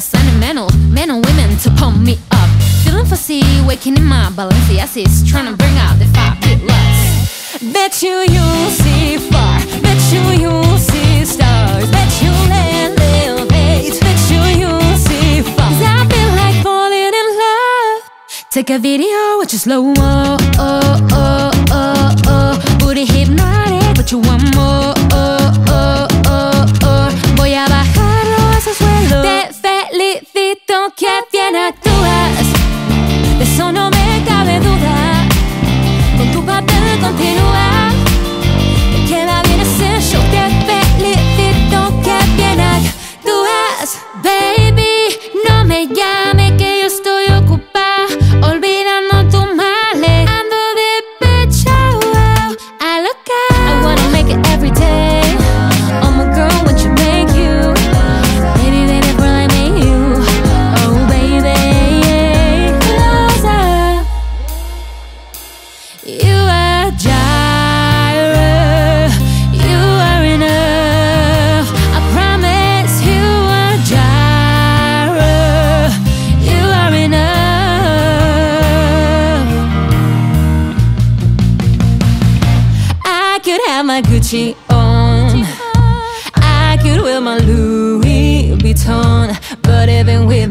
sentimental men and women to pump me up. Feeling fussy, waking in my Balenciagas, trying to bring out the five fabulous. Bet you you'll see far, bet you you'll see stars, bet you'll elevate, bet you you'll see far. Cause I feel like falling in love. Take a video with your slow mo, oh, You are Jireh. You are enough. I promise you are Jireh. You are enough. I could have my Gucci on. I could wear my Louis Vuitton, but even with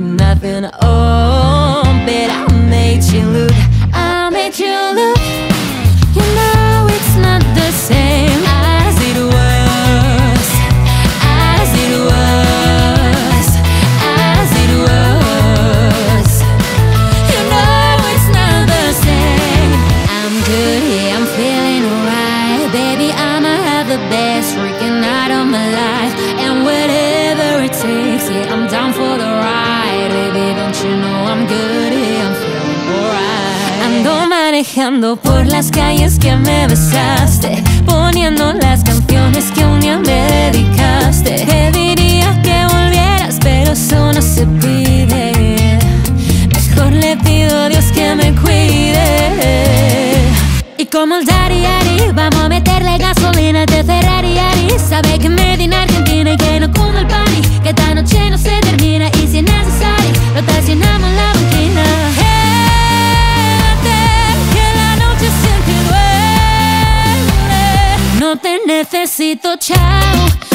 Yeah, I'm feeling alright. Baby, I'ma have the best freaking night of my life. And whatever it takes, yeah, I'm down for the ride. Baby, don't you know I'm good, yeah, I'm feeling alright. Ando manejando por las calles que me besaste. Como el Daddy Ari, vamos a meterle gasolina de Ferrari Ari. Sabe que me en Argentina y que no como el party. Que esta noche no se termina y si es necesario, lo estacionamos en la banquina. Quédate, que la noche siempre duele. No te necesito, chao.